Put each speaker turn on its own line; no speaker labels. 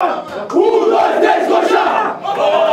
Um, dois, três, coxa!